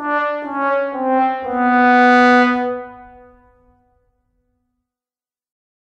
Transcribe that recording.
Música